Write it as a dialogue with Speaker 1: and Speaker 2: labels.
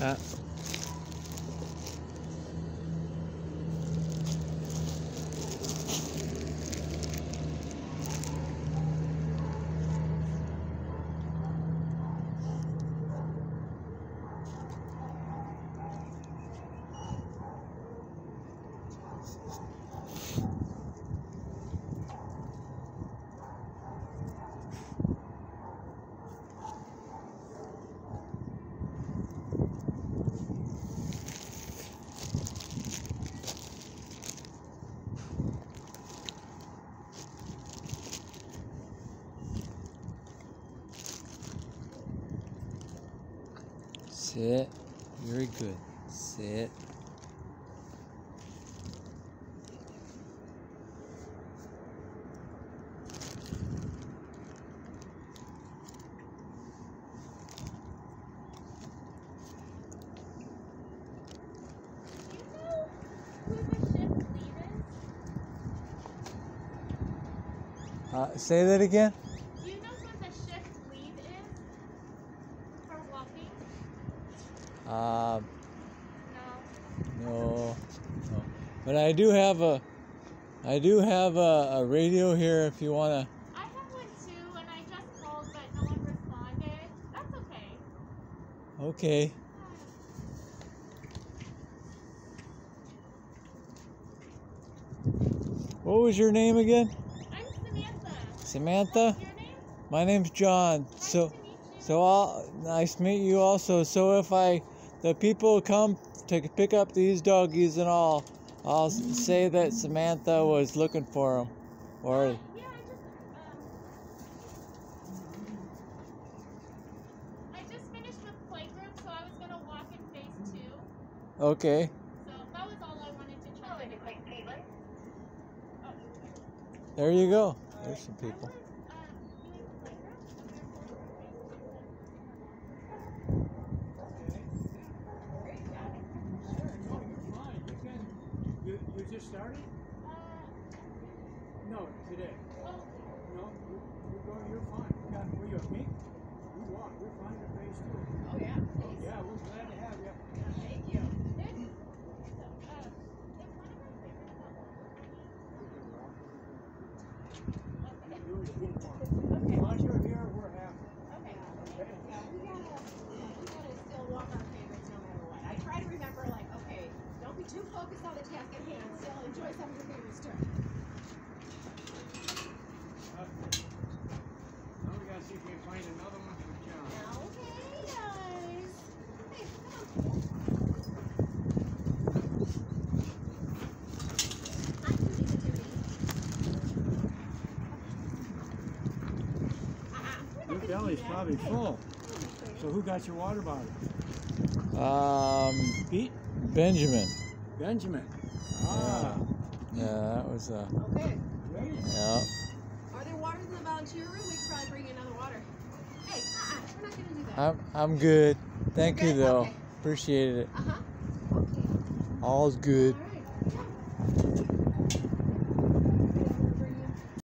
Speaker 1: Uh, sit. Very good. Sit. Uh, say that again.
Speaker 2: Do you know what the shift lead is for walking?
Speaker 1: Uh,
Speaker 2: No.
Speaker 1: no. But I do have a, I do have a, a radio here if you want to.
Speaker 2: I have one too, and I just called, but no one responded. That's okay.
Speaker 1: Okay. What was your name again?
Speaker 2: I'm Samantha.
Speaker 1: Samantha?
Speaker 2: Your name?
Speaker 1: My name's John.
Speaker 2: Nice
Speaker 1: So,
Speaker 2: to meet you.
Speaker 1: so I'll, nice to meet you also. So if I, the people come to pick up these doggies and all, I'll say that Samantha was looking for them. Or,
Speaker 2: oh, yeah, I just um, I just finished with playgroup, so I was gonna walk in phase two.
Speaker 1: okay.
Speaker 2: So that was all I wanted to check. Oh, oh
Speaker 1: There you go. There's some people.
Speaker 2: was, um, doing playgroup.
Speaker 3: No, you're fine. You can. You, you just started?
Speaker 2: Uh,
Speaker 3: No, today.
Speaker 2: oh,
Speaker 3: No, you, you're going. You're fine. You got. Were you a pink? You walk. You're fine to phase two.
Speaker 4: Oh, yeah.
Speaker 3: Yeah, we're glad to have you.
Speaker 4: Thank you.
Speaker 2: It's, so, uh, it's one of my favorites about walking.
Speaker 3: You always keep on. As long as you're here, we're happy.
Speaker 2: Okay.
Speaker 3: Okay.
Speaker 4: Yeah, we gotta, we gotta still walk our favorites no matter what. I try to remember, like, okay, don't be too focused on the task at hand. Still enjoy some of your favorites too.
Speaker 3: Okay. Now we gotta see if we can find another one for John.
Speaker 4: Okay, guys. Hey, come on. I'm Judy the Judy. Uh-uh, we're not
Speaker 3: Your
Speaker 4: gonna do
Speaker 3: belly's probably full. So who got your water bottle?
Speaker 1: Um,
Speaker 3: Pete?
Speaker 1: Benjamin.
Speaker 3: Benjamin. Ah.
Speaker 1: Yeah, that was uh,
Speaker 4: Okay.
Speaker 3: Great.
Speaker 1: yeah.
Speaker 4: Are there waters in the volunteer room? We could probably bring you another water. Hey, uh-uh, we're not gonna do that.
Speaker 1: I'm I'm good. Thank you
Speaker 4: good?
Speaker 1: though.
Speaker 4: Okay.
Speaker 1: Appreciate it.
Speaker 4: Uh-huh. Okay.
Speaker 1: All's good.
Speaker 4: All right. Yeah.